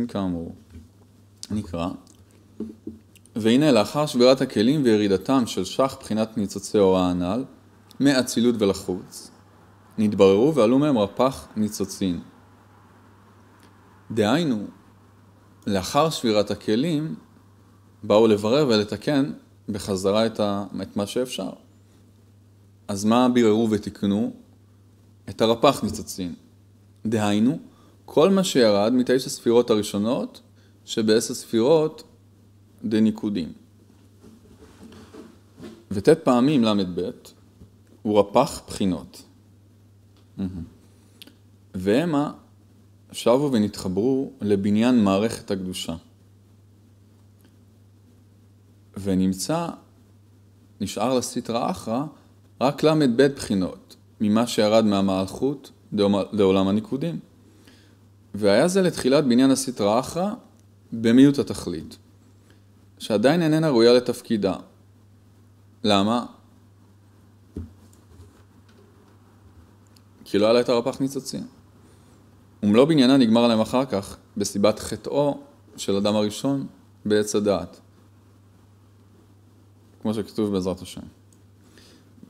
ניצוצין כאמור. נקרא, והנה לאחר שבירת הכלים וירידתם של שח בחינת ניצוצי אורה הנ"ל, מאצילות ולחוץ, נתבררו ועלו מהם רפ"ח ניצוצין. דהיינו, לאחר שבירת הכלים, באו לברר ולתקן בחזרה את, ה... את מה שאפשר. אז מה ביררו ותיקנו? את הרפ"ח ניצוצין. דהיינו, כל מה שירד מתשע ספירות הראשונות, שבעשר ספירות דניקודים. וט' פעמים ל"ב הוא רפ"ח בחינות. והמה שבו ונתחברו לבניין מערכת הקדושה. ונמצא, נשאר לסטרא אחרא, רק ל"ב בחינות, ממה שירד מהמלכות לעולם הניקודים. והיה זה לתחילת בניין הסטרא אחרא במיעוט התכלית, שעדיין איננה ראויה לתפקידה. למה? כי לא היה לה את הרפ"ח ניצוצים. ומלוא בניינה נגמר להם אחר כך, בסיבת חטאו של אדם הראשון בעץ הדעת. כמו שכתוב בעזרת השם.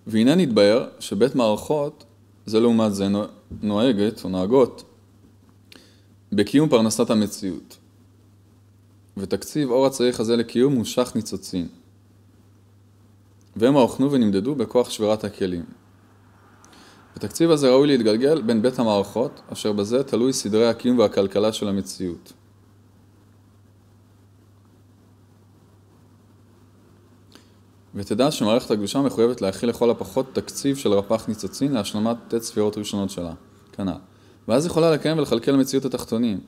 והנה נתבהר שבית מערכות זה לעומת זה נוהגת או נוהגות בקיום פרנסת המציאות. ותקציב אור הצריך הזה לקיום הוא שח ניצוצין. והם האוכנו ונמדדו בכוח שבירת הכלים. התקציב הזה ראוי להתגלגל בין בית המערכות, אשר בזה תלוי סדרי הקיום והכלכלה של המציאות. ותדע שמערכת הקדושה מחויבת להכיל לכל הפחות תקציב של רפ"ח ניצוצין להשלמת ט' ספירות ראשונות שלה, כנ"ל. ואז יכולה לקיים ולכלכל מציאות התחתונים,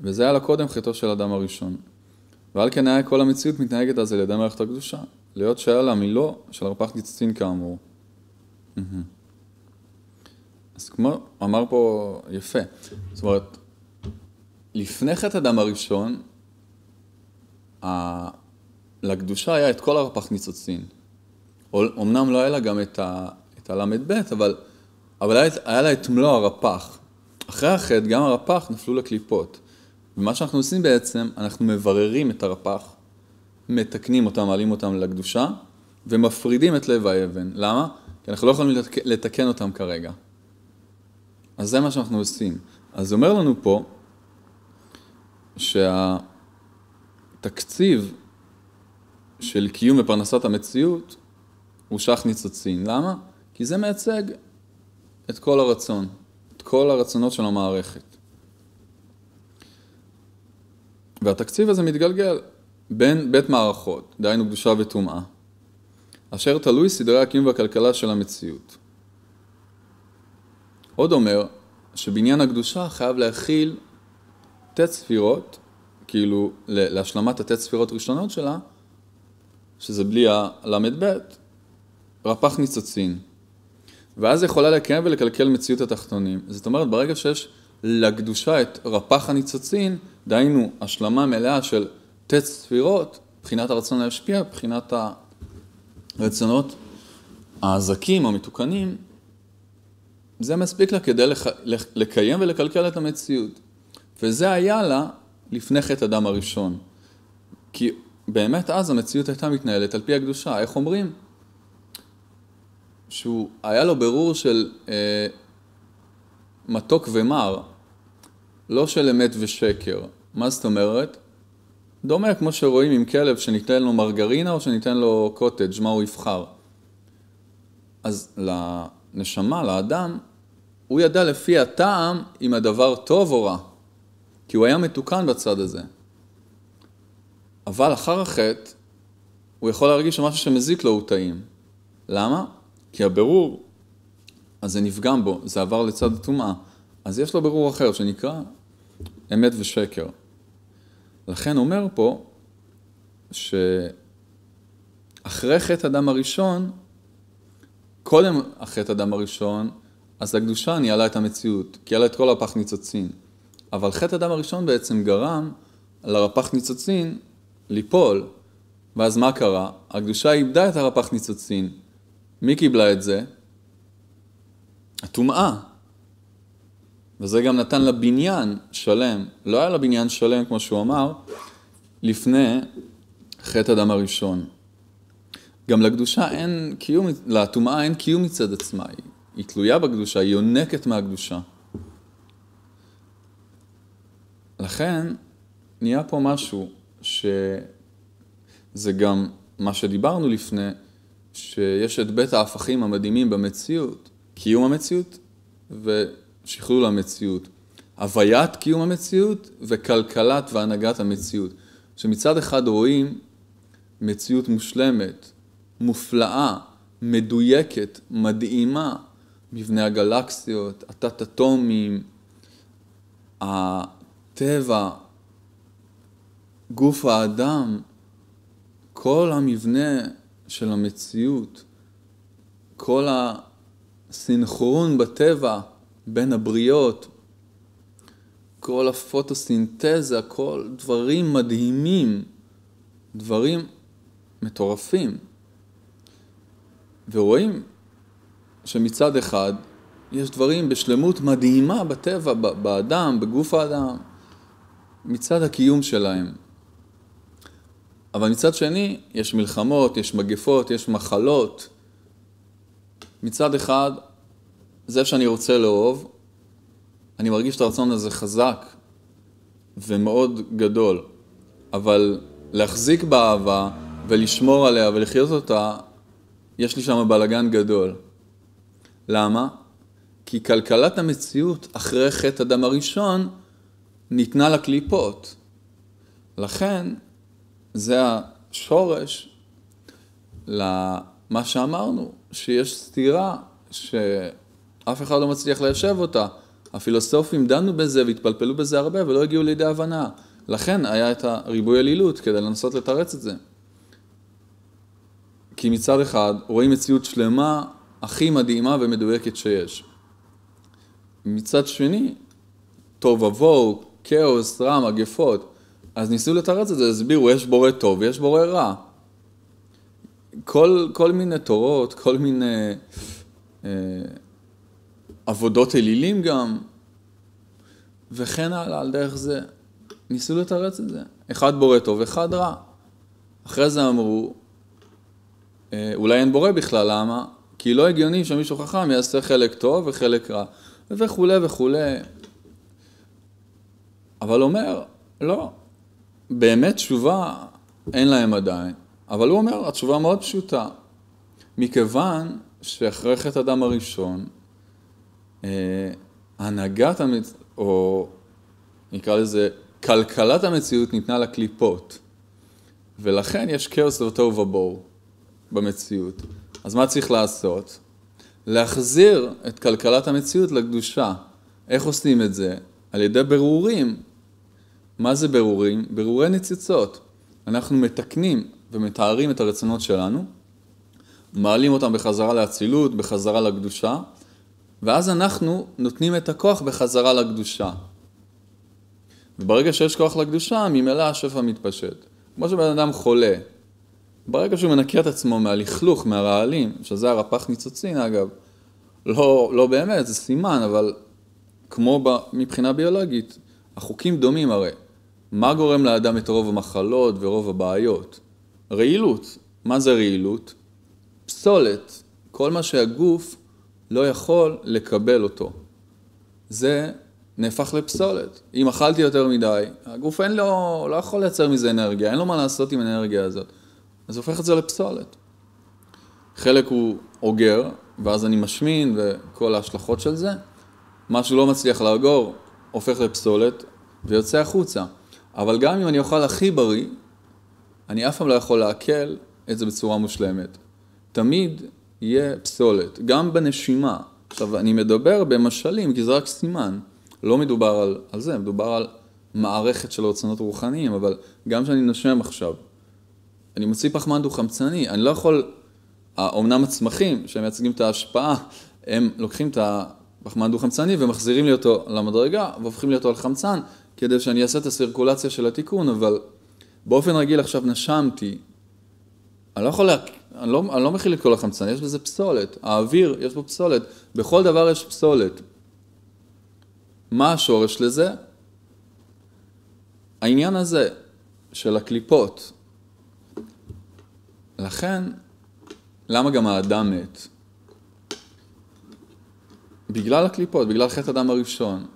וזה היה לה קודם חטאו של אדם הראשון. ועל כן היה כל המציאות מתנהגת אז על ידי מערכת הקדושה, להיות שהיה לה מילו של רפ"ח ניצוצין כאמור. אז כמו אמר פה יפה, זאת אומרת, לפני חטא אדם הראשון, לקדושה היה את כל הרפ"ח ניצוצין. אמנם לא היה לה גם ה, את הל"ב, אבל, אבל היה, היה לה את מלוא הרפ"ח. אחרי החטא, גם הרפ"ח נפלו לקליפות. ומה שאנחנו עושים בעצם, אנחנו מבררים את הרפ"ח, מתקנים אותם, מעלים אותם לקדושה, ומפרידים את לב האבן. למה? כי אנחנו לא יכולים לתקן אותם כרגע. אז זה מה שאנחנו עושים. אז אומר לנו פה שהתקציב של קיום ופרנסת המציאות הוא שח ניצוצין. למה? כי זה מייצג את כל הרצון, את כל הרצונות של המערכת. והתקציב הזה מתגלגל בין בית מערכות, דהיינו קדושה וטומאה, אשר תלוי סדרי הקיום והכלכלה של המציאות. עוד אומר שבניין הקדושה חייב להכיל ט' ספירות, כאילו להשלמת הט' ספירות ראשונות שלה, שזה בלי הל"ב, רפ"ח ניצוצין. ואז יכולה לקיים ולקלקל מציאות התחתונים. זאת אומרת, ברגע שיש לקדושה את רפ"ח הניצוצין, דהיינו השלמה מלאה של ט' ספירות, מבחינת הרצון להשפיע, מבחינת הרצונות הזכים, המתוקנים, זה מספיק לה כדי לח... לקיים ולקלקל את המציאות. וזה היה לה לפני חטא אדם הראשון. כי באמת אז המציאות הייתה מתנהלת על פי הקדושה. איך אומרים? שהוא, היה לו ברור של אה, מתוק ומר, לא של אמת ושקר. מה זאת אומרת? דומה כמו שרואים עם כלב שניתן לו מרגרינה או שניתן לו קוטג', מה הוא יבחר. אז לנשמה, לאדם, הוא ידע לפי הטעם אם הדבר טוב או רע, כי הוא היה מתוקן בצד הזה. אבל אחר החטא, הוא יכול להרגיש שמשהו שמזיק לו הוא טעים. למה? כי הבירור, אז זה נפגם בו, זה עבר לצד הטומאה. אז יש לו בירור אחר שנקרא אמת ושקר. לכן אומר פה שאחרי חטא אדם הראשון, קודם החטא אדם הראשון, אז הקדושה ניהלה את המציאות, כי היה לה את כל הפח ניצוצין. אבל חטא אדם הראשון בעצם גרם לרפ"ח ניצוצין ליפול. ואז מה קרה? הקדושה איבדה את הרפ"ח ניצוצין. מי קיבלה את זה? הטומאה. וזה גם נתן לה בניין שלם. לא היה לה בניין שלם, כמו שהוא אמר, לפני חטא הדם הראשון. גם לקדושה אין קיום, לטומאה אין קיום מצד עצמה, היא, היא תלויה בקדושה, היא יונקת מהקדושה. לכן נהיה פה משהו שזה גם מה שדיברנו לפני, שיש את בית ההפכים המדהימים במציאות, קיום המציאות ושכלול המציאות. הוויית קיום המציאות וכלכלת והנהגת המציאות. שמצד אחד רואים מציאות מושלמת, מופלאה, מדויקת, מדהימה, מבנה הגלקסיות, התת-אטומים, הטבע, גוף האדם, כל המבנה של המציאות, כל הסינכרון בטבע בין הבריות, כל הפוטוסינתזה, כל דברים מדהימים, דברים מטורפים. ורואים שמצד אחד יש דברים בשלמות מדהימה בטבע, באדם, בגוף האדם, מצד הקיום שלהם. אבל מצד שני, יש מלחמות, יש מגפות, יש מחלות. מצד אחד, זה שאני רוצה לאהוב, אני מרגיש את הרצון הזה חזק ומאוד גדול, אבל להחזיק באהבה ולשמור עליה ולחיות אותה, יש לי שם בלגן גדול. למה? כי כלכלת המציאות אחרי חטא הדם הראשון ניתנה לקליפות. לכן זה השורש למה שאמרנו, שיש סתירה שאף אחד לא מצליח ליישב אותה. הפילוסופים דנו בזה והתפלפלו בזה הרבה ולא הגיעו לידי הבנה. לכן היה את הריבוי עלילות כדי לנסות לתרץ את זה. כי מצד אחד רואים מציאות שלמה הכי מדהימה ומדויקת שיש. מצד שני, טוב ובוהו, כאוס, רע, מגפות. אז ניסו לתרץ את זה, הסבירו, יש בורא טוב ויש בורא רע. כל, כל מיני תורות, כל מיני... אה, עבודות אלילים גם, וכן הלאה, על דרך זה. ניסו לתרץ את זה. אחד בורא טוב, אחד רע. אחרי זה אמרו, אה, אולי אין בורא בכלל, למה? כי לא הגיוני שמישהו חכם יעשה חלק טוב וחלק רע, וכולי וכולי. אבל אומר, לא, באמת תשובה אין להם עדיין. אבל הוא אומר, התשובה מאוד פשוטה. מכיוון שאחרי חטא הדם הראשון, אה, הנהגת המציאות, או נקרא לזה, כלכלת המציאות ניתנה לקליפות. ולכן יש כאוס ותוהו ובוהו במציאות. אז מה צריך לעשות? להחזיר את כלכלת המציאות לקדושה. איך עושים את זה? על ידי ברורים. מה זה ברורים? ברורי ניצוצות. אנחנו מתקנים ומתארים את הרצונות שלנו, מעלים אותם בחזרה לאצילות, בחזרה לקדושה, ואז אנחנו נותנים את הכוח בחזרה לקדושה. וברגע שיש כוח לקדושה, ממילא השפע מתפשט. כמו שבן אדם חולה, ברגע שהוא מנקה את עצמו מהלכלוך, מהרעלים, שזה הרפ"ח ניצוצין אגב, לא, לא באמת, זה סימן, אבל כמו ב, מבחינה ביולוגית, החוקים דומים הרי. מה גורם לאדם את רוב המחלות ורוב הבעיות? רעילות. מה זה רעילות? פסולת. כל מה שהגוף לא יכול לקבל אותו. זה נהפך לפסולת. אם אכלתי יותר מדי, הגוף אין לו, לא יכול לייצר מזה אנרגיה, אין לו מה לעשות עם האנרגיה הזאת. אז הופך את זה לפסולת. חלק הוא אוגר, ואז אני משמין וכל ההשלכות של זה. משהו לא מצליח לאגור, הופך לפסולת ויוצא החוצה. אבל גם אם אני אוכל הכי בריא, אני אף פעם לא יכול לעכל את זה בצורה מושלמת. תמיד יהיה פסולת, גם בנשימה. עכשיו, אני מדבר במשלים, כי זה רק סימן. לא מדובר על, על זה, מדובר על מערכת של רצונות רוחניים, אבל גם כשאני נושם עכשיו, אני מוציא פחמן דו-חמצני, אני לא יכול, אומנם הצמחים שמייצגים את ההשפעה, הם לוקחים את הפחמן דו-חמצני ומחזירים לי אותו למדרגה והופכים לי אותו לחמצן, כדי שאני אעשה את הסירקולציה של התיקון, אבל באופן רגיל עכשיו נשמתי, אני לא יכול לה... אני לא, אני לא מכיל את כל החמצן, יש בזה פסולת. האוויר, יש בו פסולת. בכל דבר יש פסולת. מה השורש לזה? העניין הזה של הקליפות. לכן, למה גם האדם מת? בגלל הקליפות, בגלל חטא הדם הראשון.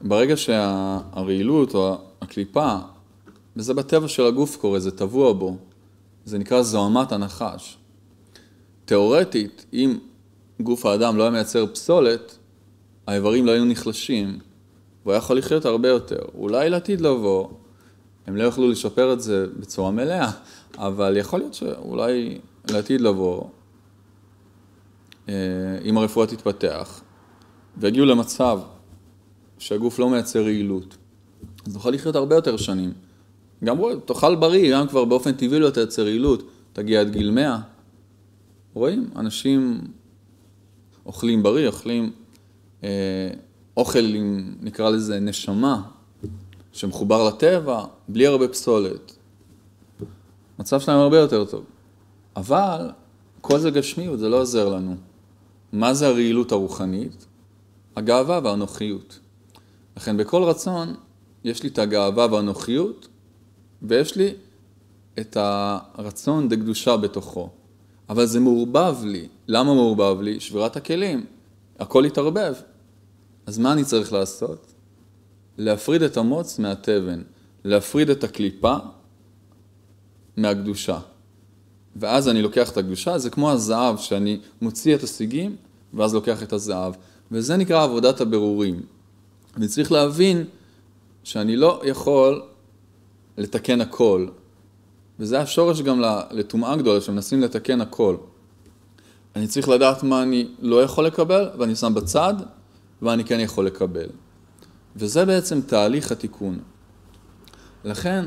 ברגע שהרעילות או הקליפה, וזה בטבע של הגוף קורה, זה טבוע בו, זה נקרא זוהמת הנחש. תאורטית, אם גוף האדם לא היה מייצר פסולת, האיברים לא היו נחלשים, והוא היה יכול לחיות הרבה יותר. אולי לעתיד לבוא, הם לא יוכלו לשפר את זה בצורה מלאה, אבל יכול להיות שאולי לעתיד לבוא, אה, אם הרפואה תתפתח, ויגיעו למצב שהגוף לא מייצר רעילות, אז נוכל לחיות הרבה יותר שנים. גם תאכל בריא, גם כבר באופן טבעי לא תייצר רעילות, תגיע עד גיל 100. רואים, אנשים אוכלים בריא, אוכלים אה, אוכל עם, נקרא לזה, נשמה, שמחובר לטבע, בלי הרבה פסולת. המצב שלהם הרבה יותר טוב. אבל כל זה גשמיות, זה לא עוזר לנו. מה זה הרעילות הרוחנית? הגאווה והנוחיות. לכן בכל רצון יש לי את הגאווה והנוחיות, ויש לי את הרצון דקדושה בתוכו. אבל זה מעורבב לי. למה מעורבב לי? שבירת הכלים. הכל התערבב. אז מה אני צריך לעשות? להפריד את המוץ מהתבן, להפריד את הקליפה מהקדושה. ואז אני לוקח את הקדושה, זה כמו הזהב, שאני מוציא את הסיגים, ואז לוקח את הזהב. וזה נקרא עבודת הבירורים. אני צריך להבין שאני לא יכול לתקן הכל. וזה השורש גם לטומאה גדולה, שמנסים לתקן הכל. אני צריך לדעת מה אני לא יכול לקבל, ואני שם בצד, ואני כן יכול לקבל. וזה בעצם תהליך התיקון. לכן,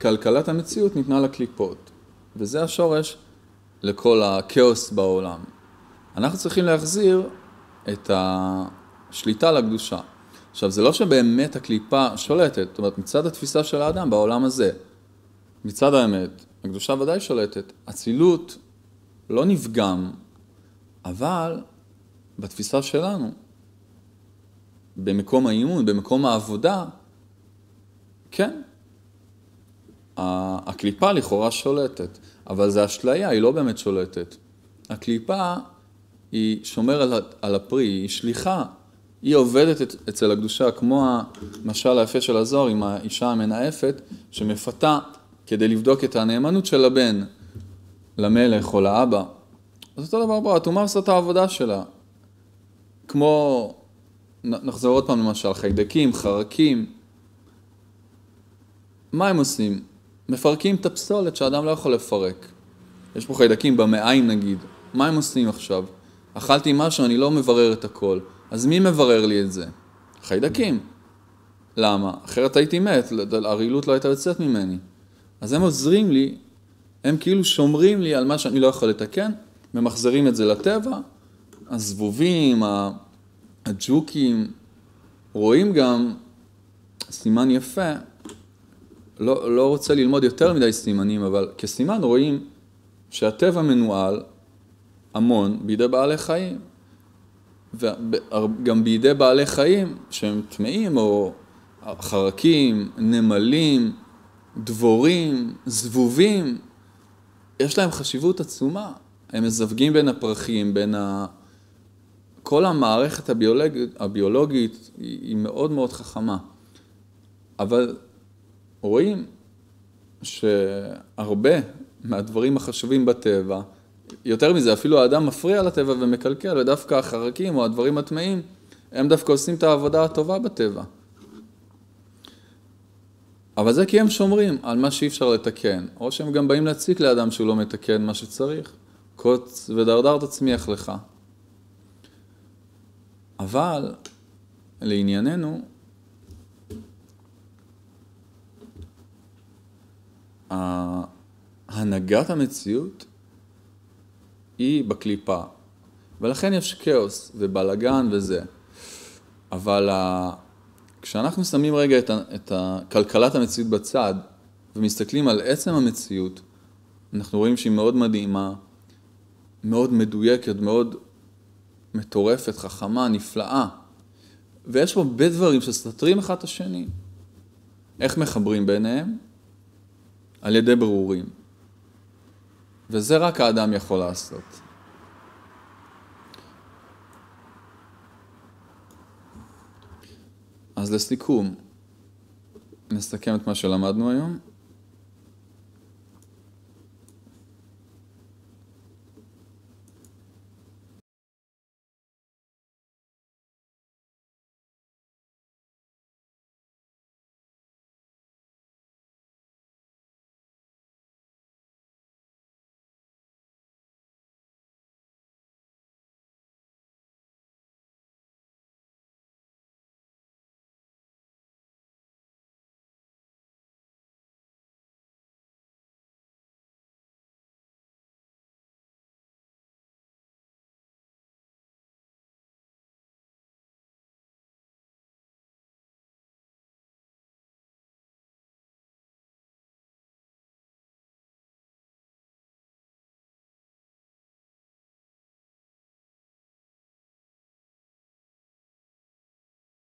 כלכלת המציאות ניתנה לקליפות, וזה השורש לכל הכאוס בעולם. אנחנו צריכים להחזיר את השליטה לקדושה. עכשיו, זה לא שבאמת הקליפה שולטת, זאת אומרת, מצד התפיסה של האדם בעולם הזה, מצד האמת, הקדושה ודאי שולטת. אצילות לא נפגם, אבל בתפיסה שלנו, במקום האימון, במקום העבודה, כן, הקליפה לכאורה שולטת, אבל זה אשליה, היא לא באמת שולטת. הקליפה היא שומרת על הפרי, היא שליחה, היא עובדת אצל הקדושה, כמו המשל היפה של הזוהר עם האישה המנאפת, שמפתה כדי לבדוק את הנאמנות של הבן למלך או לאבא. אז אותו דבר פה, הטומאה עושה את העבודה שלה. כמו, נחזור עוד פעם למשל, חיידקים, חרקים. מה הם עושים? מפרקים את הפסולת שאדם לא יכול לפרק. יש פה חיידקים במעיים נגיד, מה הם עושים עכשיו? אכלתי משהו, אני לא מברר את הכל. אז מי מברר לי את זה? חיידקים. למה? אחרת הייתי מת, הרעילות לא הייתה יוצאת ממני. אז הם עוזרים לי, הם כאילו שומרים לי על מה שאני לא יכול לתקן, ממחזרים את זה לטבע, הזבובים, הג'וקים, רואים גם סימן יפה, לא, לא רוצה ללמוד יותר מדי סימנים, אבל כסימן רואים שהטבע מנוהל המון בידי בעלי חיים. וגם בידי בעלי חיים שהם טמאים, או חרקים, נמלים, דבורים, זבובים, יש להם חשיבות עצומה. הם מזווגים בין הפרחים, בין ה... כל המערכת הביולוגית, הביולוגית היא מאוד מאוד חכמה. אבל רואים שהרבה מהדברים החשובים בטבע, יותר מזה, אפילו האדם מפריע לטבע ומקלקל, ודווקא החרקים או הדברים הטמאים, הם דווקא עושים את העבודה הטובה בטבע. אבל זה כי הם שומרים על מה שאי אפשר לתקן, או שהם גם באים להציק לאדם שהוא לא מתקן מה שצריך. קוץ ודרדר תצמיח לך. אבל לענייננו, הנהגת המציאות היא בקליפה, ולכן יש כאוס ובלגן וזה. אבל כשאנחנו שמים רגע את, את כלכלת המציאות בצד ומסתכלים על עצם המציאות, אנחנו רואים שהיא מאוד מדהימה, מאוד מדויקת, מאוד מטורפת, חכמה, נפלאה. ויש פה הרבה דברים שסותרים אחד את השני. איך מחברים ביניהם? על ידי ברורים. וזה רק האדם יכול לעשות. אז לסיכום, נסכם את מה שלמדנו היום.